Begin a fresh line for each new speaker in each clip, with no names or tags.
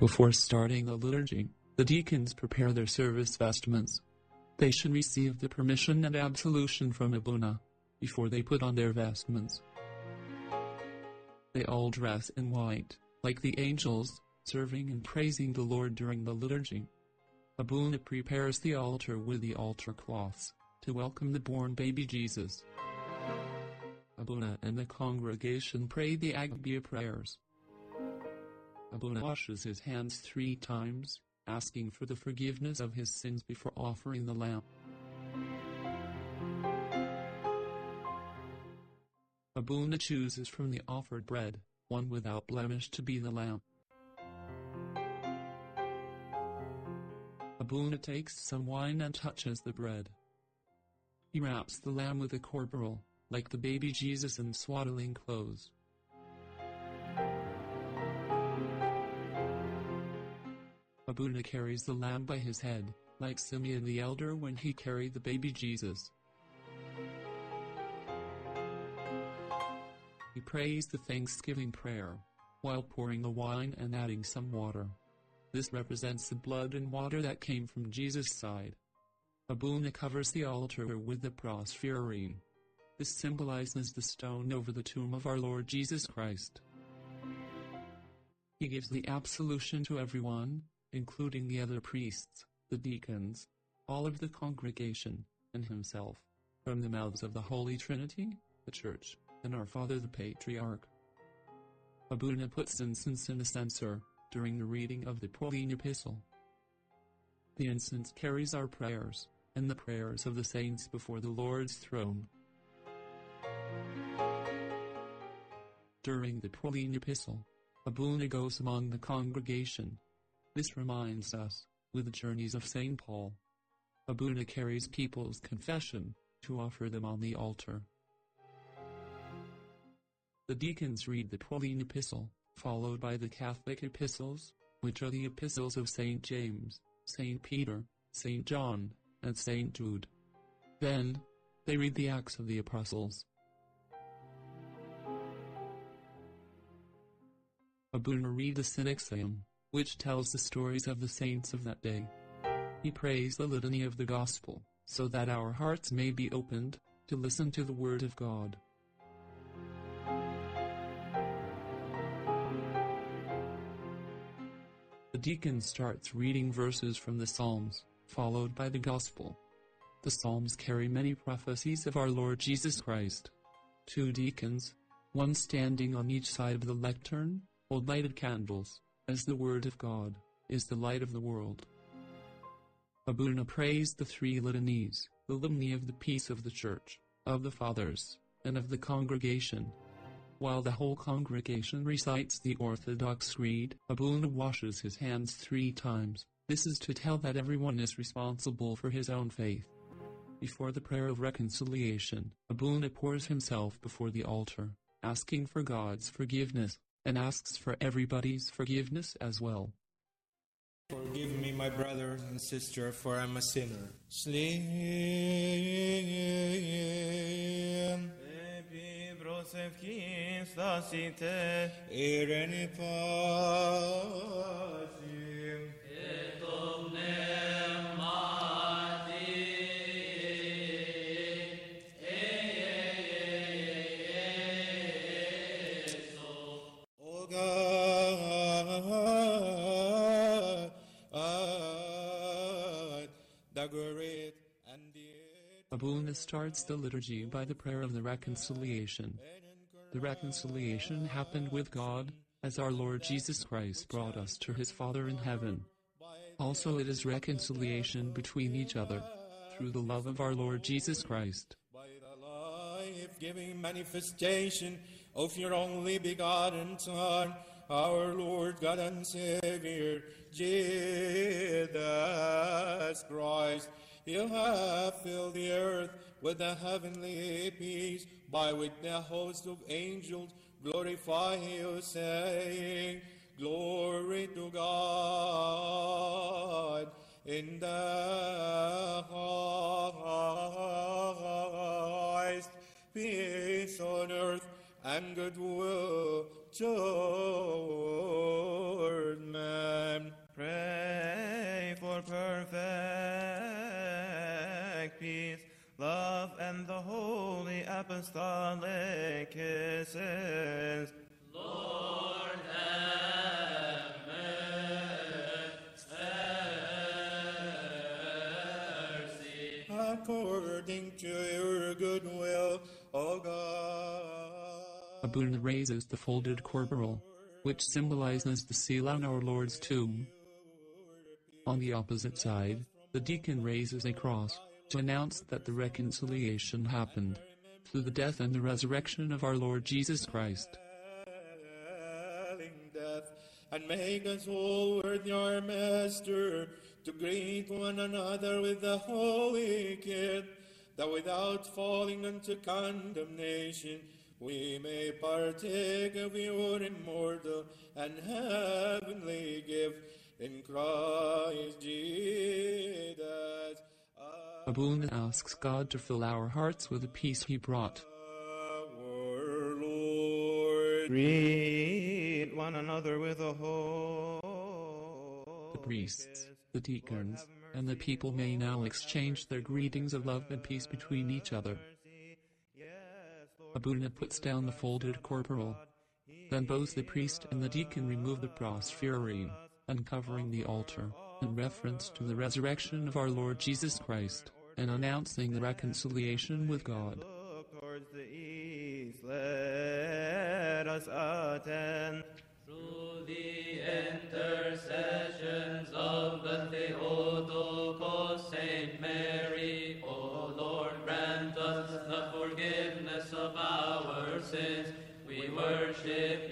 Before starting the liturgy, the deacons prepare their service vestments. They should receive the permission and absolution from Abuna before they put on their vestments. They all dress in white, like the angels, serving and praising the Lord during the liturgy. Abuna prepares the altar with the altar cloths to welcome the born baby Jesus. Abuna and the congregation pray the Agpeya prayers. Abuna washes his hands three times, asking for the forgiveness of his sins before offering the lamb. Abuna chooses from the offered bread, one without blemish to be the lamb. Abuna takes some wine and touches the bread. He wraps the lamb with a corporal, like the baby Jesus in swaddling clothes. Abuna carries the lamb by his head, like Simeon the elder when he carried the baby Jesus. He prays the thanksgiving prayer, while pouring the wine and adding some water. This represents the blood and water that came from Jesus' side. Abuna covers the altar with the prosphyrine. This symbolizes the stone over the tomb of our Lord Jesus Christ. He gives the absolution to everyone, including the other priests, the deacons, all of the congregation, and himself, from the mouths of the Holy Trinity, the Church, and our Father the Patriarch. Abuna puts incense in a censer during the reading of the Pauline Epistle. The incense carries our prayers, and the prayers of the saints before the Lord's throne. During the Pauline Epistle, Abuna goes among the congregation. This reminds us, with the journeys of St. Paul. Abuna carries people's confession to offer them on the altar. The deacons read the Pauline Epistle, followed by the Catholic epistles, which are the epistles of St. James, St. Peter, St. John, and St. Jude. Then, they read the Acts of the Apostles. Abuna read the Synaxarium, which tells the stories of the saints of that day. He prays the litany of the Gospel, so that our hearts may be opened to listen to the Word of God. The deacon starts reading verses from the Psalms, followed by the Gospel. The Psalms carry many prophecies of our Lord Jesus Christ. Two deacons, one standing on each side of the lectern, hold lighted candles, as the Word of God is the light of the world. Abuna prays the three litanies, the litany of the peace of the Church, of the Fathers, and of the congregation, while the whole congregation recites the Orthodox Creed, Abuna washes his hands three times. This is to tell that everyone is responsible for his own faith. Before the prayer of reconciliation, Abuna pours himself before the altar, asking for God's forgiveness, and asks for everybody's forgiveness as well.
Forgive me, my brother and sister, for I'm a sinner. Sleep.
Sevkin stasite
Ireni pacim
Et
Abuna starts the liturgy by the prayer of the reconciliation. The reconciliation happened with God, as our Lord Jesus Christ brought us to his Father in heaven. Also it is reconciliation between each other, through the love of our Lord Jesus Christ.
by the life-giving manifestation of your only begotten Son, our Lord God and Savior, Jesus Christ. You have filled the earth with a heavenly peace, by which the host of angels glorify you, saying, Glory to God in the highest, peace on earth and goodwill toward men." Pray for perfect men.
apostolic kisses. Lord have mercy.
According to your good will, O God.
Abuna raises the folded corporal, which symbolizes the seal on our Lord's tomb. On the opposite side, the deacon raises a cross to announce that the reconciliation happened through the death and the resurrection of our Lord Jesus Christ.
And make us all worthy our Master to greet one another with the holy kid, that without falling into condemnation we may partake of your immortal and heavenly gift in Christ Jesus.
Abuna asks God to fill our hearts with the peace he brought.
Greet one another with a
The priests, the deacons, and the people may now exchange their greetings of love and peace between each other. Abuna puts down the folded corporal. Then both the priest and the deacon remove the prosphyrine, uncovering the altar, in reference to the resurrection of our Lord Jesus Christ, and announcing the reconciliation with God.
Towards the east, let us attend.
Through the intercessions of the Theotokos Saint Mary, O Lord, grant us the forgiveness of our sins. We worship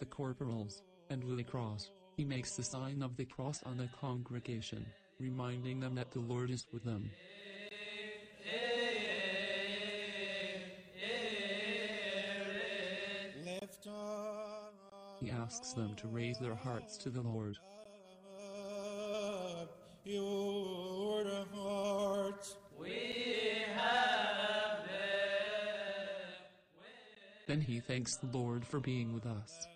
the
corporals, and with a cross, he makes the sign of the cross on the congregation, reminding them that the Lord is with them. He asks them to raise their hearts to the Lord. Then he thanks the Lord for being with us.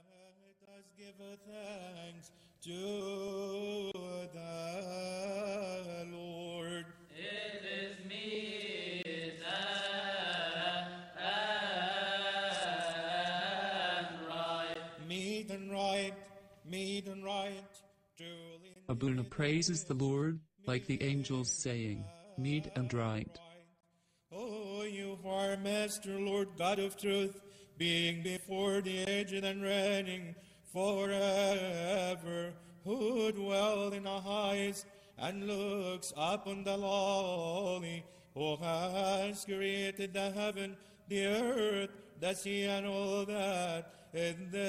To the Lord.
It is meet and right.
Meet and right, meet and right, truly.
Abuna praises the Lord, like the angels saying, Meet and right.
O oh, you are Master, Lord God of truth, being before the aged and reigning forever, who dwell in the heights and looks upon the lowly, who has created the heaven, the earth, the sea, and all that is therein.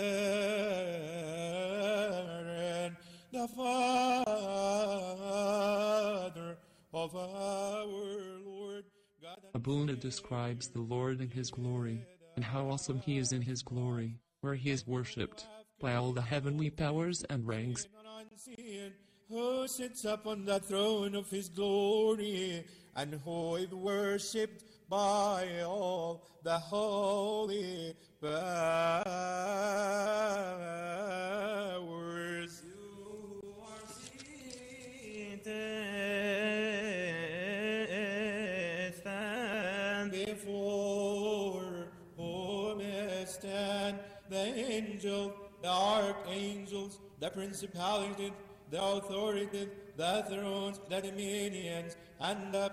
The Father of our Lord God
Abuna describes the Lord in his glory, and how awesome he is in his glory, where he is worshipped by all the heavenly powers and ranks.
who sits upon the throne of his glory, and who is worshipped by all the holy powers.
You are Seated, stand
Before whom stand the angel, the archangels, the principalities, the authorities, the thrones, the dominions, and the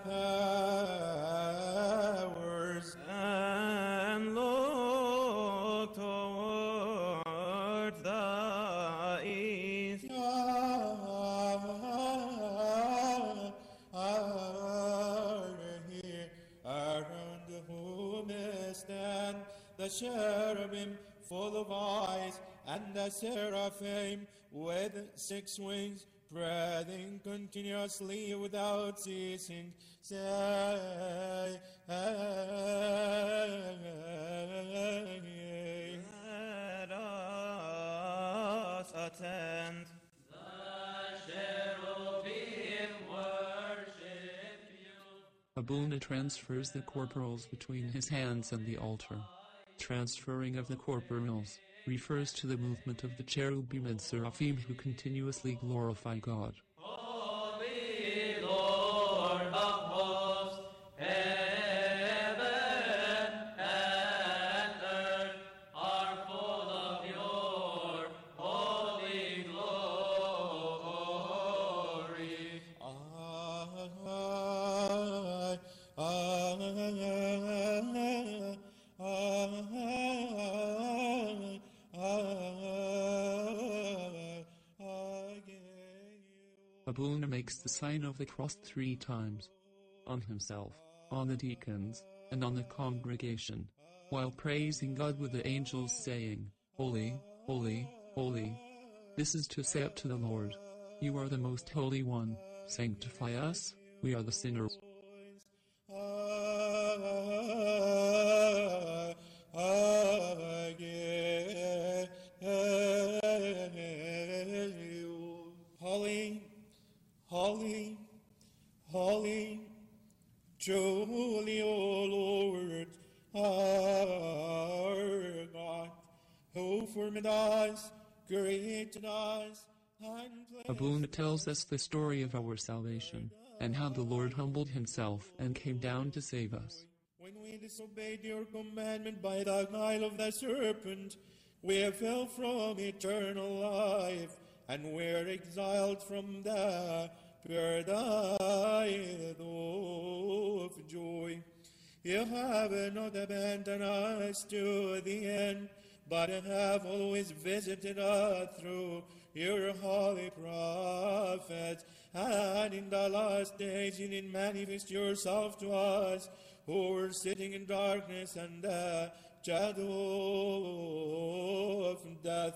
powers.
and look toward the east.
Around whom stand the cherubim full of eyes, and the seraphim with six wings, breathing continuously without ceasing, say,
Let us attend.
Abuna transfers the corporals between his hands and the altar. Transferring of the corporals refers to the movement of the cherubim and seraphim who continuously glorify God.
Holy Lord of hosts, heaven and earth are full of your holy glory.
Abuna makes the sign of the cross three times on himself, on the deacons, and on the congregation, while praising God with the angels saying, Holy, holy, holy. This is to say up to the Lord, You are the most holy one, sanctify us, we are the sinners. Tells us the story of our salvation, and how the Lord humbled himself and came down to save us.
When we disobeyed your commandment by the guile of the serpent, we fell from eternal life and were exiled from the paradise of joy. You have not abandoned us to the end, but have always visited us through your holy prophets. And in the last days you did manifest yourself to us who were sitting in darkness and the shadow of death.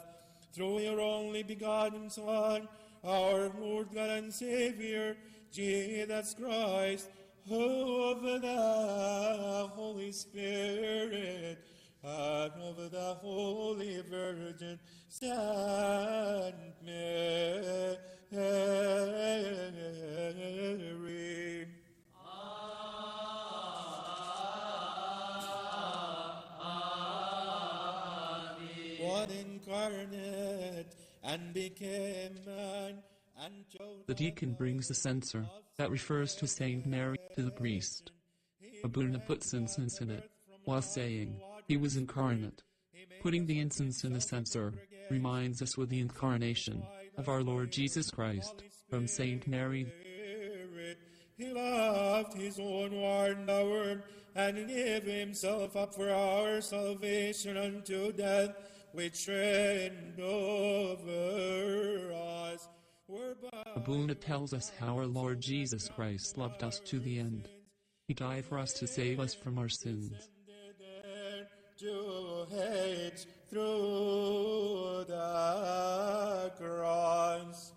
Through your only begotten Son, our Lord God and Savior, Jesus Christ, who of the Holy Spirit and of the Holy Virgin Saint Mary. One incarnate and became man and
The deacon brings the censer that refers to Saint Mary to the priest. Abuna puts incense in it, while saying, He was incarnate. Putting the incense in the censer reminds us with the incarnation of our Lord Jesus Christ from Saint Mary.
He loved his own the and gave himself up for our salvation unto death, which reigned over us.
Abuna tells us how our Lord Jesus Christ loved us to the end. He died for us to save us from our sins.
To hate through the cross.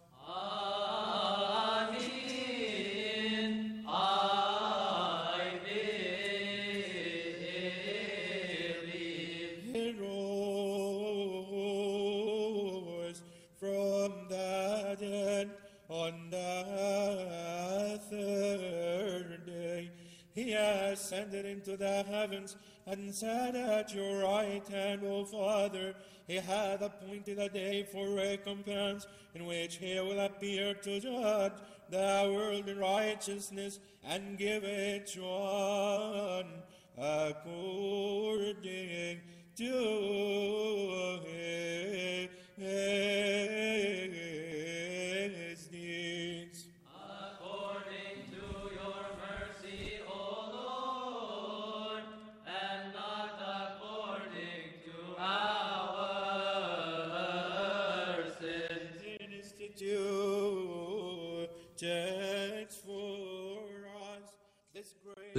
Ascended into the heavens and sat at your right hand, O Father. He hath appointed a day for recompense in which he will appear to judge the world in righteousness and give each one according to his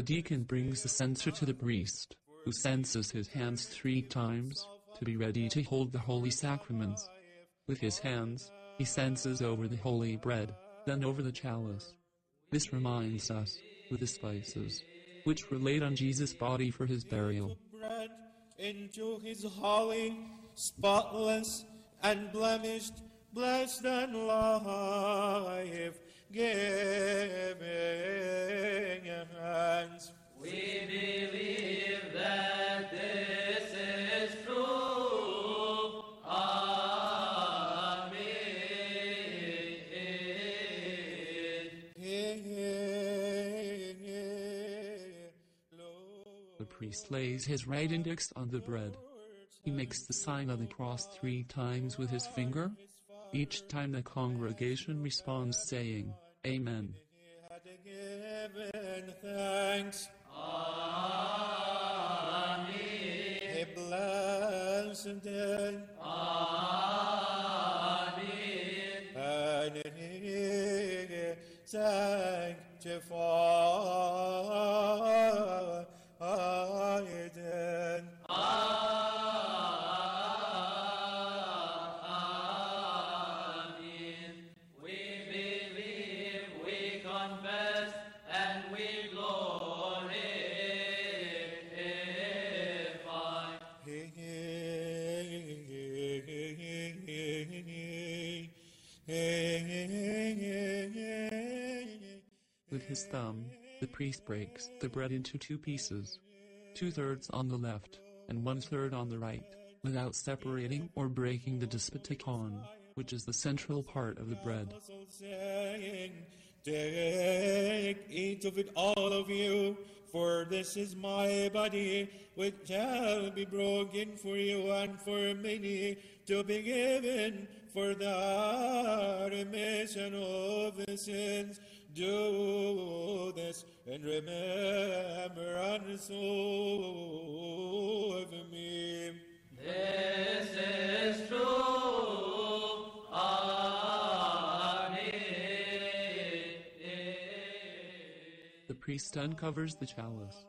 The deacon brings the censer to the priest, who censes his hands three times to be ready to hold the holy sacraments. With his hands, He censes over the holy bread, then over the chalice. This reminds us, with the spices, which were laid on Jesus' body for his burial.
bread into his holy, spotless, and blemished, blessed and life giving hands.
We believe that this is true. Amen.
The priest lays his right index on the bread. He makes the sign of the cross three times with his finger. Each time the congregation responds saying, Amen. Priest breaks the bread into two pieces, two thirds on the left and one third on the right, without separating or breaking the despotikon, which is the central part of the bread.
Take, eat of it, all of you, for this is my body, which shall be broken for you and for many, to be given for the remission of the sins. Do this in remembrance of me.
This is true. Amen.
The priest uncovers the chalice.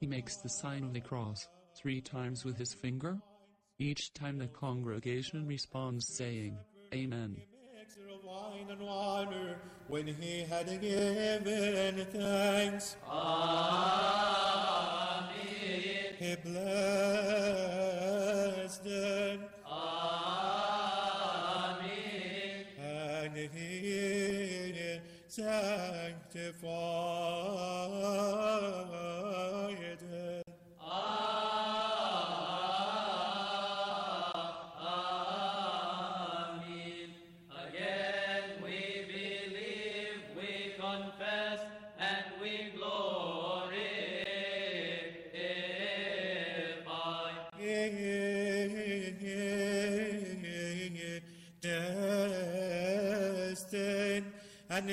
He makes the sign of the cross three times with his finger. Each time the congregation responds saying, Amen.
Wine and water when he had given thanks.
Amen.
He blessed them
Amen.
and he sanctified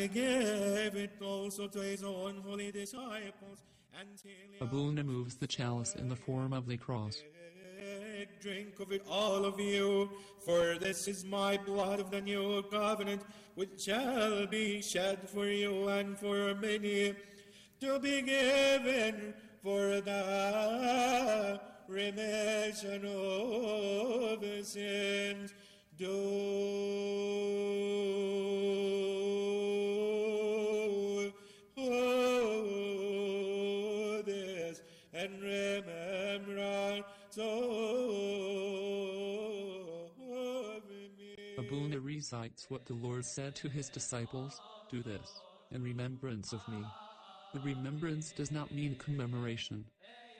gave it also to his own holy disciples
Abuna moves the chalice in the form of the cross.
Drink of it, all of you, for this is my blood of the new covenant, which shall be shed for you and for many, to be given for the remission of sins. Do
Abuna recites what the Lord said to his disciples Do this, in remembrance of me. The remembrance does not mean commemoration.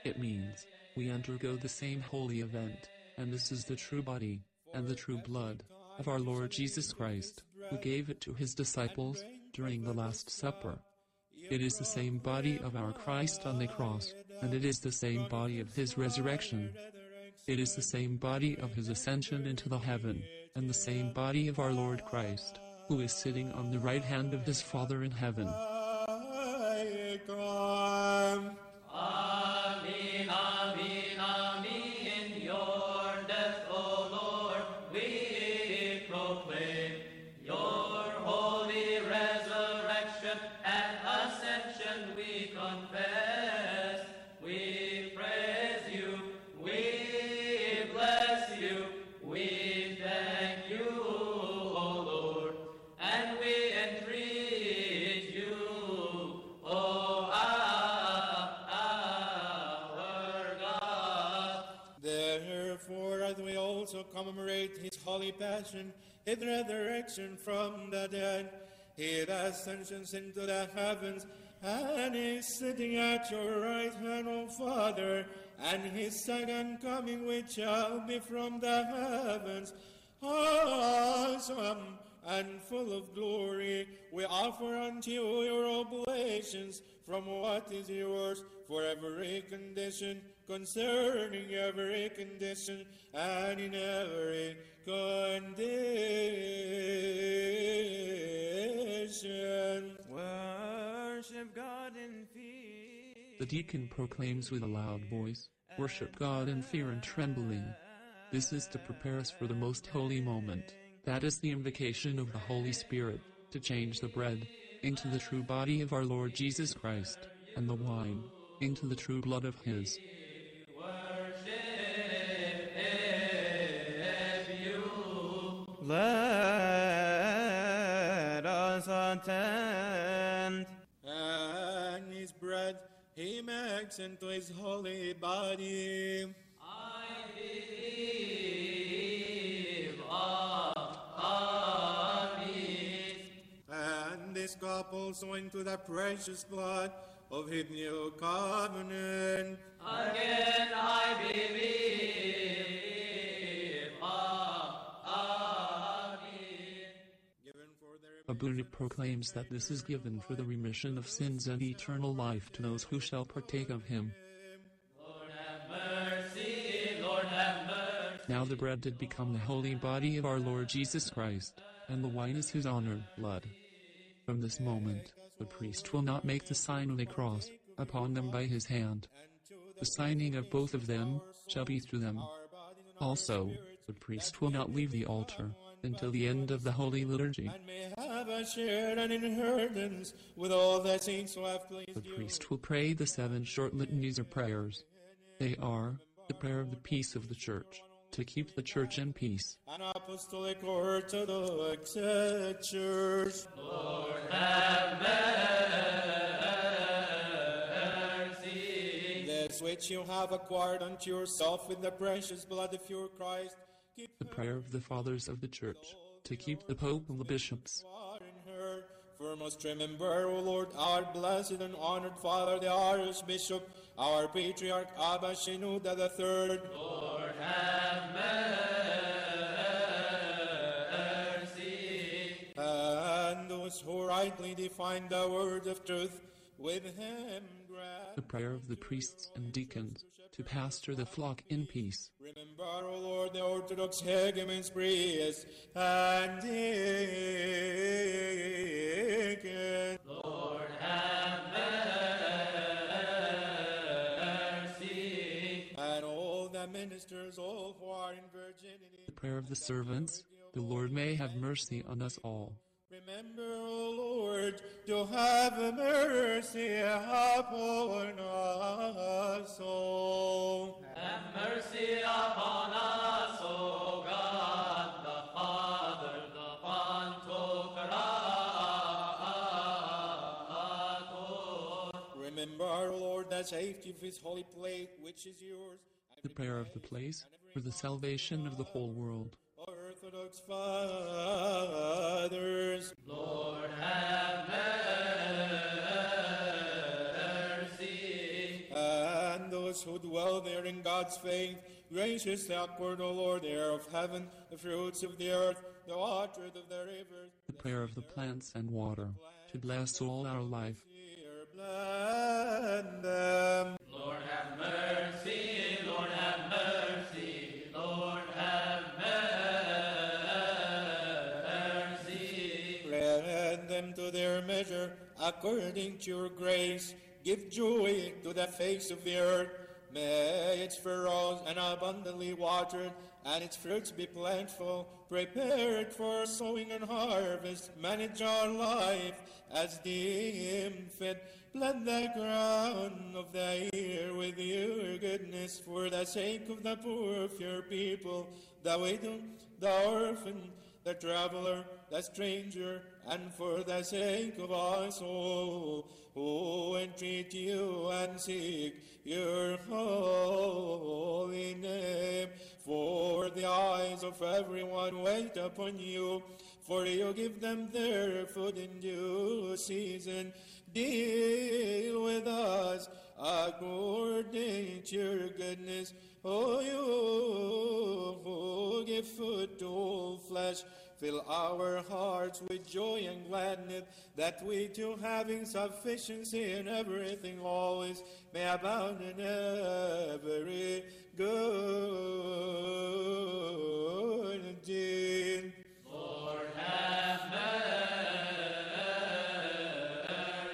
It means we undergo the same holy event, and this is the true body and the true blood of our Lord Jesus Christ, who gave it to his disciples during the Last Supper. It is the same body of our Christ on the cross, and it is the same body of his resurrection. It is the same body of his ascension into the heaven, and the same body of our Lord Christ, who is sitting on the right hand of his Father in heaven.
Holy
passion, his resurrection from the dead, his ascensions into the heavens, and his sitting at your right hand, O Father, and his second coming, which shall be from the heavens. Awesome and full of glory, we offer unto you your oblations from what is yours for every condition, concerning every condition, and in every condition.
Worship God in fear.
The deacon proclaims with a loud voice, Worship God in fear and trembling. This is to prepare us for the most holy moment. That is the invocation of the Holy Spirit, to change the bread into the true body of our Lord Jesus Christ, and the wine into the true blood of His.
Let us attend.
And his bread he makes into his holy body.
I believe on it.
And this cup also into the precious blood of his new covenant.
Again I believe
Abuna proclaims that this is given for the remission of sins and eternal life to those who shall partake of him.
Mercy.
Now the bread did become the holy body of our Lord Jesus Christ, and the wine is his honored blood. From this moment, the priest will not make the sign of the cross upon them by his hand. The signing of both of them shall be through them. Also, the priest will not leave the altar until the end of the holy liturgy.
And may have a share and inheritance with all the saints who have pleased
The
you.
priest will pray the seven short litanies or prayers. They are the prayer of the peace of the church, to keep the church in peace,
An apostolic orthodox church.
Lord have mercy.
This which you have acquired unto yourself with the precious blood of your Christ, keep
the prayer of the fathers of the church, to keep the pope and the bishops,
God in her. For must remember, O Lord, our blessed and honored Father, the Archbishop, our Patriarch Abba Shenouda the Third,
Lord have mercy.
and those who rightly define the word of truth, with him grant.
The prayer of the priests and deacons, to pastor the flock in peace,
Remember, O Lord, the Orthodox hegumens, priests, and deacons.
Lord have mercy.
and all the ministers, all who are in virginity.
the prayer of the servants, the Lord may have mercy on us all.
Remember, O Lord, to have mercy upon us all.
Have mercy upon us, O God, the Father, the Pantocrator.
Remember, O Lord, the safety of his holy place, which is yours.
The prayer of the place, for the salvation of the whole world.
Orthodox fathers,
Lord have mercy.
and those who dwell there in God's faith, graciously accord, O Lord, the air of heaven, the fruits of the earth, the waters of the rivers,
The prayer of the plants and water, to bless all our life.
Dear, bless them.
Lord have mercy. Lord have mercy.
To their measure, according to your grace. Give joy to the face of the earth. May its furrows and abundantly watered, and its fruits be plentiful. Prepare it for sowing and harvest. Manage our life as deemed fit. Bless the ground of the year with your goodness for the sake of the poor of your people, the widow, the orphan, the traveler, the stranger, and for the sake of us all, who entreat you and seek your holy name. For the eyes of everyone wait upon you, for you give them their food in due season. Deal with us according to your goodness, O you who give food to all flesh. Fill our hearts with joy and gladness, that we too, having sufficiency in everything always, may abound in every good deed.
Lord, have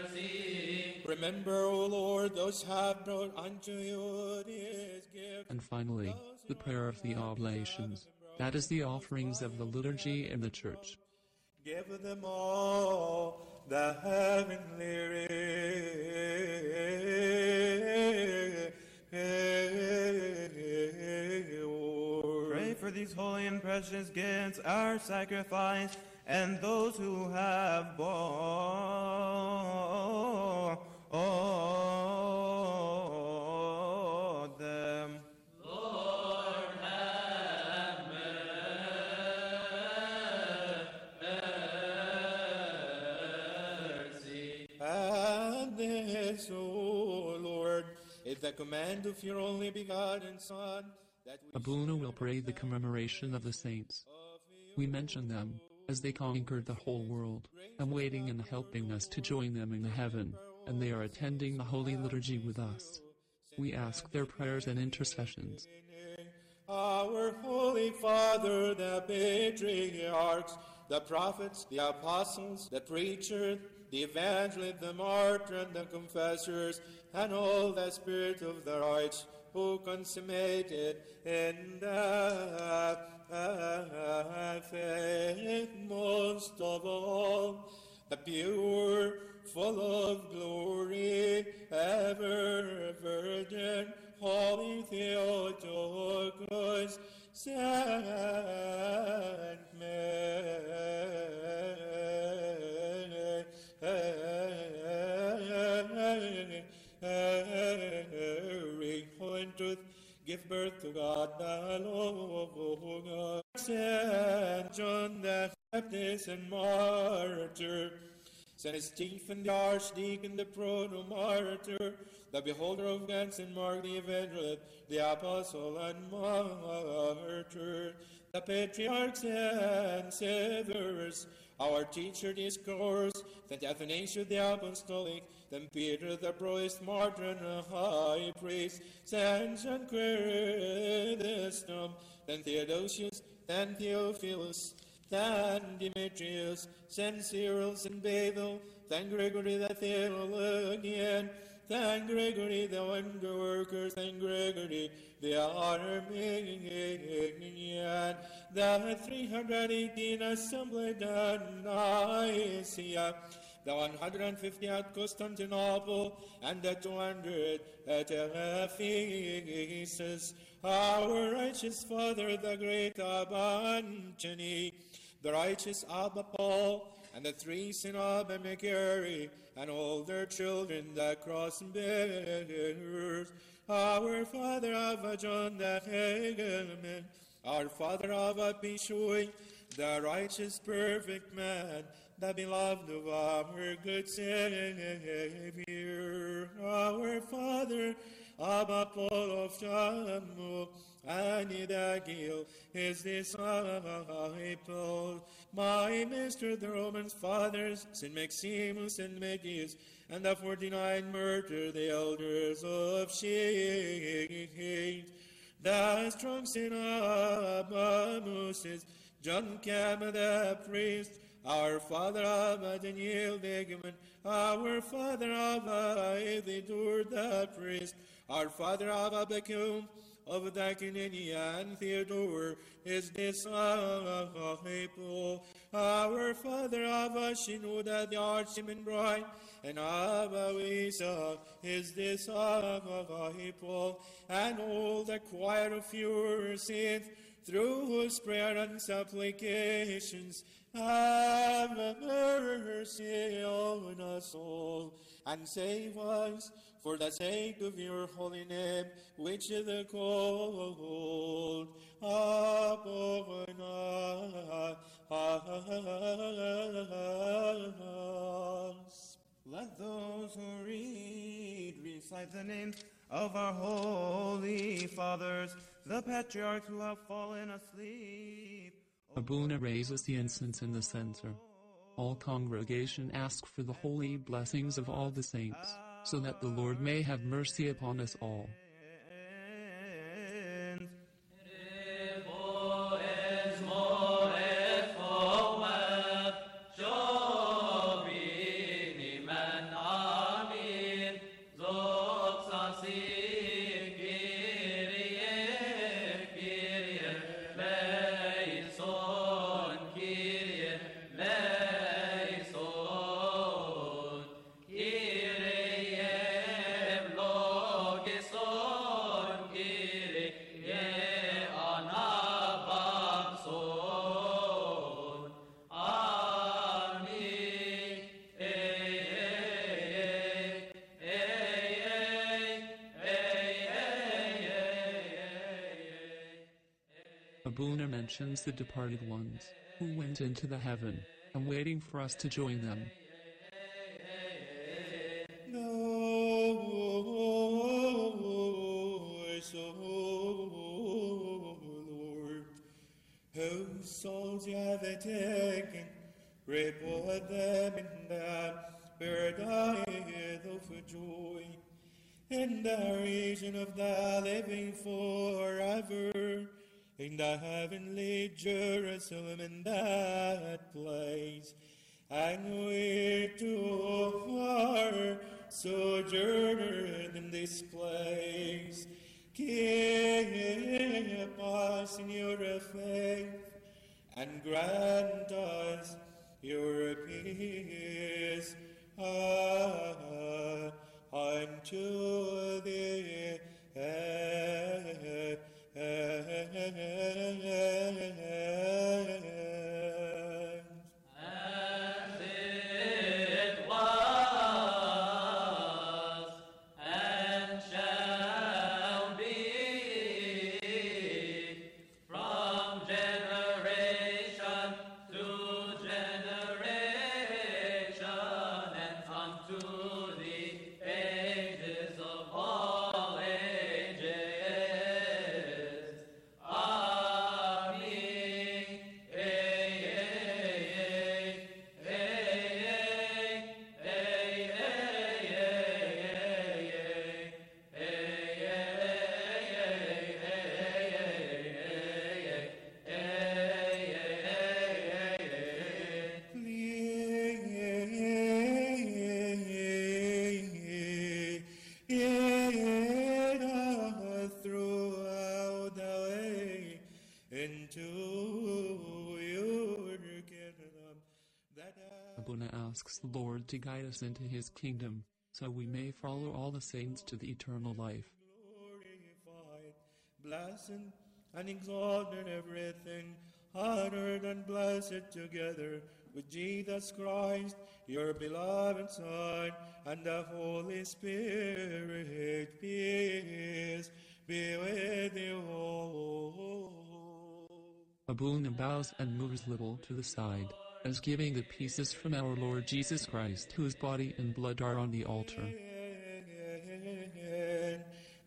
mercy.
Remember, O Lord, those who have brought unto you this gift.
And finally, the prayer of the oblations. That is the offerings of the liturgy in the church.
Give them all the heavenly reward.
Pray for these holy and precious gifts, our sacrifice, and those who have bought
the command of your only begotten Son,
Abuna will pray the commemoration of the saints. We mention them, as they conquered the whole world, and waiting and helping us to join them in the heaven, and they are attending the Holy Liturgy with us. We ask their prayers and intercessions.
Our Holy Father, the patriarchs, the prophets, the apostles, the preachers, the evangelists, the martyrs, and the confessors, and all the spirit of the righteous who consummated in the faith. Most of all, the pure, full of glory, ever virgin, holy Theotokos, Saint Mary, who in truth give birth to God the Lord. Saint John the Baptist and martyr, Saint Stephen the Archdeacon, the proto-martyr, the beholder of God, and Mark the Evangelist, the Apostle and martyr, the patriarchs and Severus, our teacher Dioscorus, Saint Athanasius the Apostolic, Saint Peter the priest, martyr and high priest, Saint John Chrysostom, Saint Theodosius, Saint Theophilus, Saint Demetrius, Saint Cyril, Saint Basil, Saint Gregory the Theologian, Saint Gregory the wonder worker, Saint Gregory the Armenian, the 318 assembled at Nicaea, the 150 at Constantinople, and the 200 at Ephesus. Our righteous Father, the great Abba Antony, the righteous Abba Paul, and the three Saint Abba Macari, and all their children, that cross and bearers. Our Father Abba John the Hegumen, our Father Abba Bishui, the righteous perfect man, the beloved of our good Savior, our Father Abba Paul of Shamu, and Idagil, his disciple, my Master, the Roman's fathers, Saint Maximus and Medius, and the forty-nine murder, the elders of Shade, the strong Saint Abba Moses, John Cama the priest, our father Abba Daniel the Begaman, our father Abba Isidore the priest, our father Abba Becum, of the Canadian Theodore, his disciple, our father Abba Shenouda, the Archimandrite, and Abba Isa, his disciple, and all the choir of your saints, through whose prayer and supplications, have mercy on us all, and save us for the sake of your holy name, which is the called upon us.
Let those who read recite the names of our holy fathers, the patriarchs who have fallen asleep.
Abuna raises the incense in the center. All congregation ask for the holy blessings of all the saints, so that the Lord may have mercy upon us all. Mentions the departed ones, who went into the heaven, and waiting for us to join them.
Jerusalem, in that place. And we too are sojourners in this place. Keep us in your faith and grant us your peace ah, unto
asks the Lord to guide us into his kingdom, so we may follow all the saints to the eternal life.
glorified, blessed and exalted everything, honored and blessed together with Jesus Christ, your beloved Son, and the Holy Spirit. Peace be with you all.
Abuna bows and moves little to the side, as giving the pieces from our Lord Jesus Christ, whose body and blood are on the altar.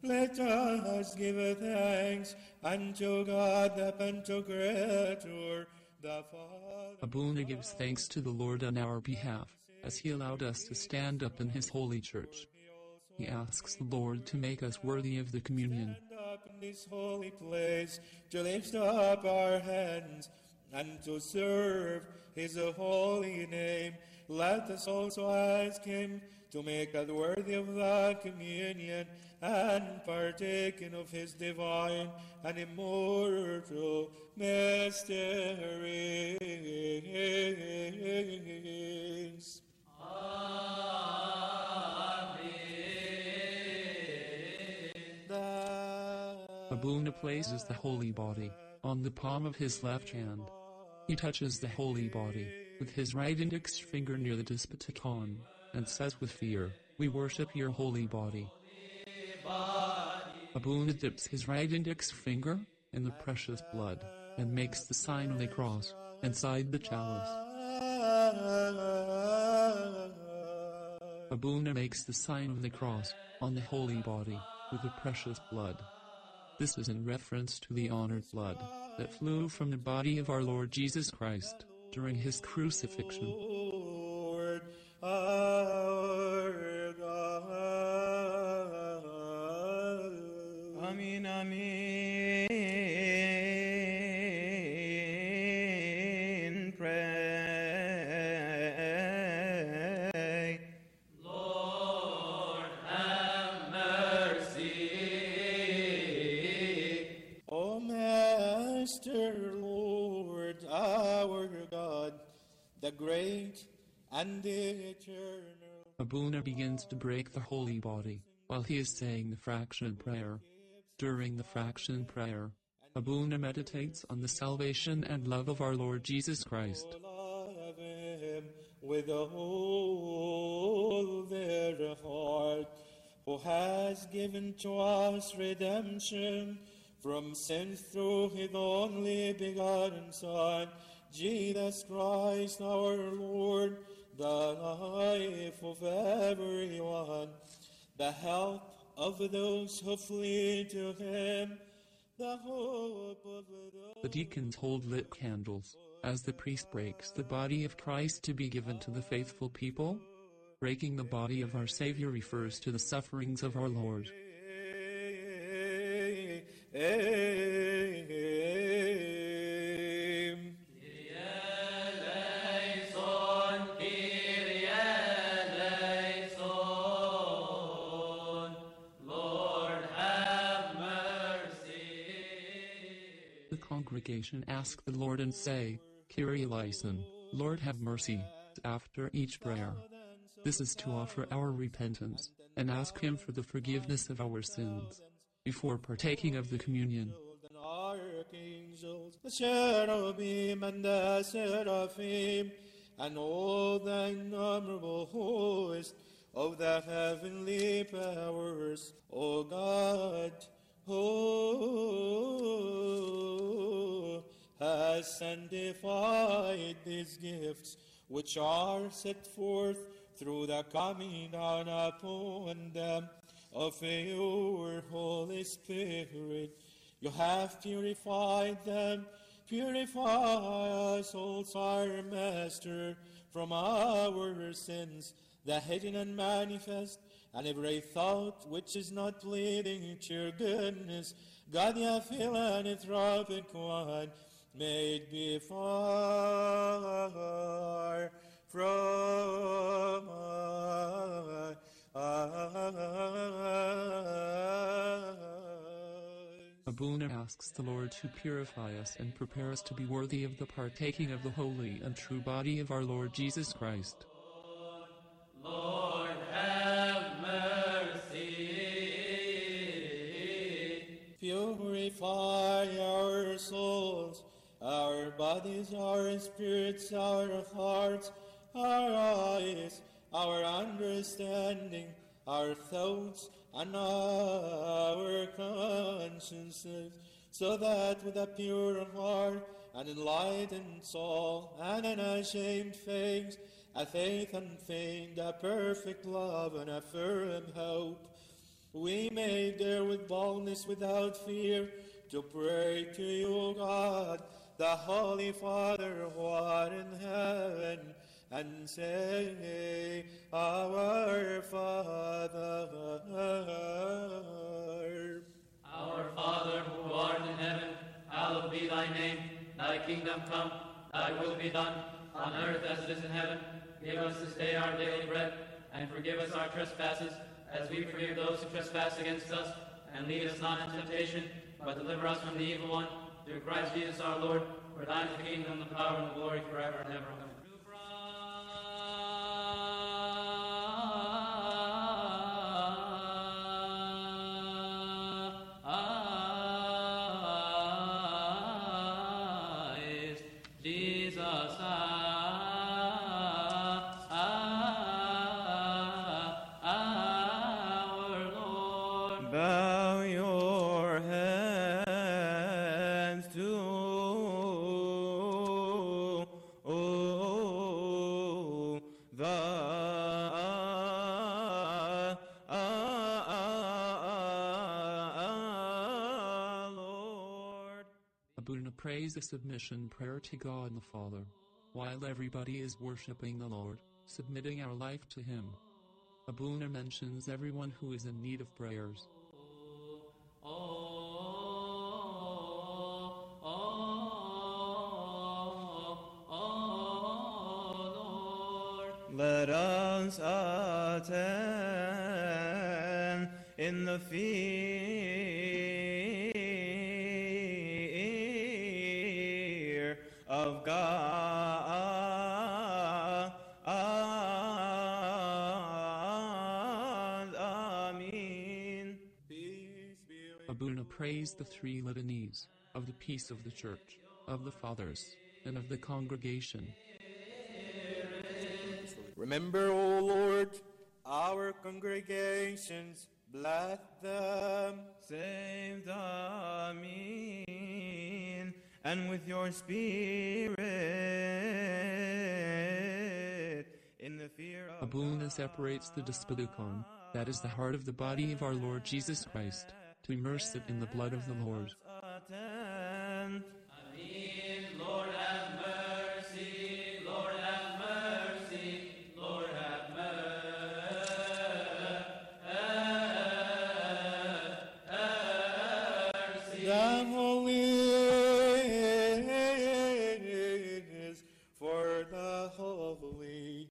Let us give thanks unto God the Pantocrator, the Father.
Abuna gives thanks to the Lord on our behalf, as he allowed us to stand up in his holy church. He asks the Lord to make us worthy of the communion.
stand up in this holy place to lift up our hands and to serve his holy name. Let us also ask him to make us worthy of the communion and partaking of his divine and immortal mysteries.
Abuna places the holy body, on the palm of his left hand. He touches the holy body with his right index finger near the despotikon and says with fear, We worship your holy body. Abuna dips his right index finger in the precious blood and makes the sign of the cross inside the chalice. Abuna makes the sign of the cross on the holy body with the precious blood. This is in reference to the honored blood that flew from the body of our Lord Jesus Christ during his crucifixion.
Lord, our God.
Amin, amin.
And eternal.
Abuna begins to break the holy body while he is saying the fraction prayer. During the fraction prayer, Abuna meditates on the salvation and love of our Lord Jesus Christ.
with whole their heart, who has given to us redemption from sin through his only begotten Son, Jesus Christ our Lord, the life of everyone, the help of those who flee to him, the hope of those
The deacons hold lit candles as the priest breaks the body of Christ to be given to the faithful people. Breaking the body of our Savior refers to the sufferings of our Lord. The congregation ask the Lord and say, Kyrie eleison, Lord have mercy, after each prayer. This is to offer our repentance and ask Him for the forgiveness of our sins before partaking of the communion.
archangels, the cherubim and the seraphim, and all the innumerable host of the heavenly powers, O God, who has sanctified these gifts, which are set forth through the coming down upon them of your Holy Spirit. You have purified them. Purify us also, our Master, from our sins, the hidden and manifest, and every thought which is not pleading to your goodness. God, you philanthropic one, may it be far from us.
Abuna asks the Lord to purify us and prepare us to be worthy of the partaking of the holy and true body of our Lord Jesus Christ.
Lord,
Purify our souls, our bodies, our spirits, our hearts, our eyes, our understanding, our thoughts, and our consciences, so that with a pure heart, an enlightened soul, and an ashamed face, a faith unfeigned, a perfect love, and a firm hope, we may dare with boldness without fear to pray to you, God, the Holy Father who art in heaven, and say, Our Father.
Our Father who art in heaven, hallowed be thy name. Thy kingdom come, thy will be done, on earth as it is in heaven. Give us this day our daily bread, and forgive us our trespasses, as we forgive those who trespass against us. And lead us not into temptation, but deliver us from the evil one. Through Christ Jesus our Lord, for thine is the kingdom, the power, and the glory forever and ever.
Prays a submission prayer to God the Father, while everybody is worshipping the Lord, submitting our life to Him. Abuna mentions everyone who is in need of prayers.
Let us attend in the fear
three litanies of the peace of the Church, of the Fathers, and of the congregation.
Remember, O Lord, our congregations, bless them.
Save the mean, and with your spirit in the fear of
Abuna separates the despotikon, that is the heart of the body of our Lord Jesus Christ, to immerse it in the blood of the Lord.
Amen. Lord have mercy. Lord have mercy. Lord have mercy.
The holy is for the holy.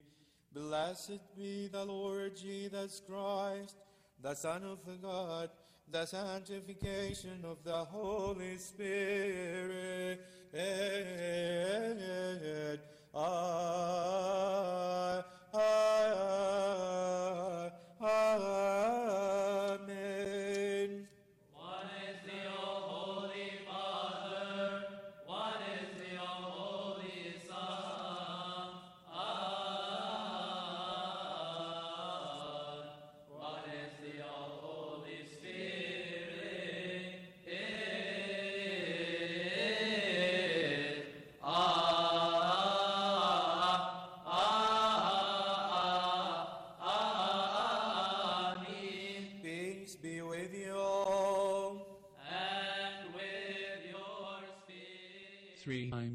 Blessed be the Lord Jesus Christ, the Son of God, the sanctification of the Holy Spirit.
Eh, eh, eh,
ah,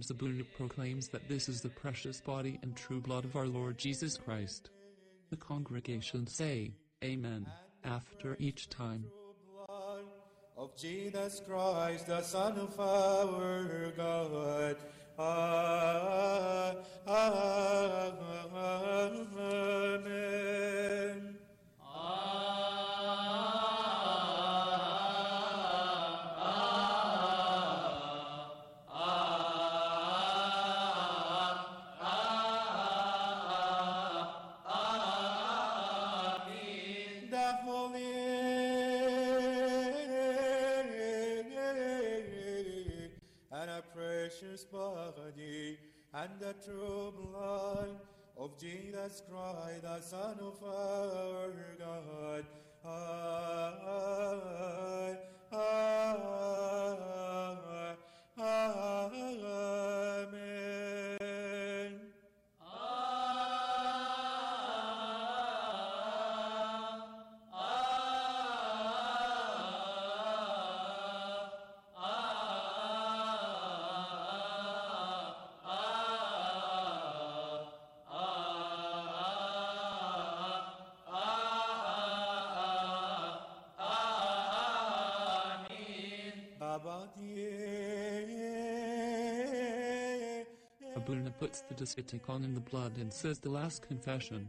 Times Abuna proclaims that this is the precious body and true blood of our Lord Jesus Christ. The congregation say, Amen, after each time.
of Jesus Christ, the Son of our God. Ah, ah, Amen. The true blood of Jesus Christ, the Son of our God.
Abuna puts the despotikon in the blood and says the last confession.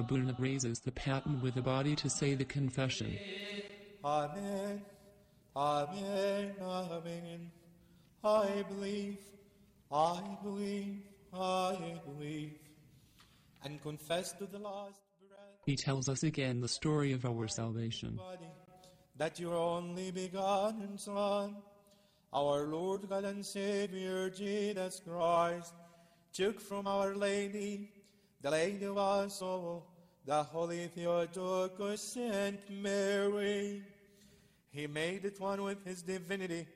Abuna raises the paten with the body to say the confession.
Amen. Amen. Amen. I believe. I believe. I believe. And confess to the last breath
He tells us again the story of our salvation.
that your only begotten Son, our Lord God and Savior Jesus Christ, took from Our Lady, the Lady of us all, the Holy Theotokos and Mary. He made it one with his divinity,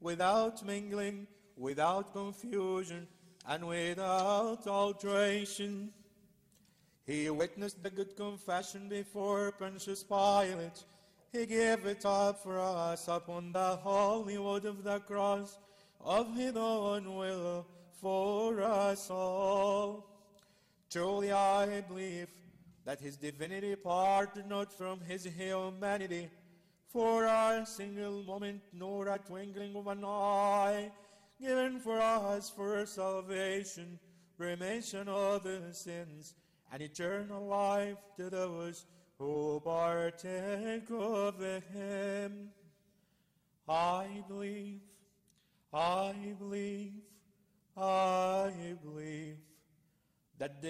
without mingling, without confusion, and without alteration. He witnessed the good confession before Pontius Pilate. He gave it up for us upon the holy wood of the cross of his own will for us all. Truly I believe that his divinity parted not from his humanity for a single moment nor a twinkling of an eye, given for us for salvation, remission of the sins, and eternal life to those who partake of him.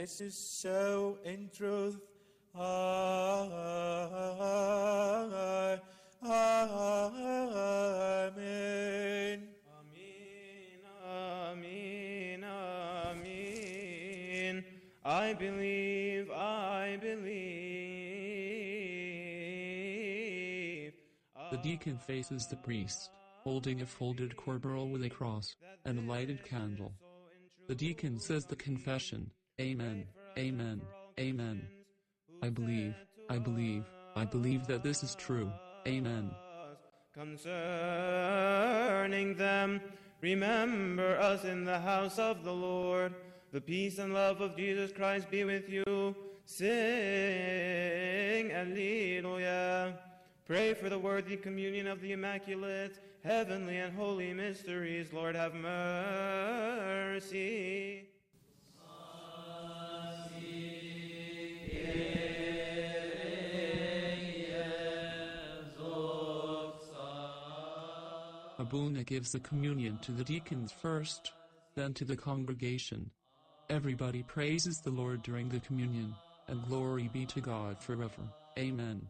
This is so in truth. I, Amen.
Amen, amen, amen. I believe, I believe.
The deacon faces the priest, holding a folded corporal with a cross and a lighted candle. The deacon says the confession, Amen, Amen, Amen. I believe, I believe, I believe that this is true. Amen.
Concerning them, remember us in the house of the Lord. The peace and love of Jesus Christ be with you. Sing Alleluia. Pray for the worthy communion of the Immaculate, heavenly, and holy mysteries. Lord, have mercy.
Abuna gives the communion to the deacons first, then to the congregation. Everybody praises the Lord during the communion, and glory be to God forever. Amen.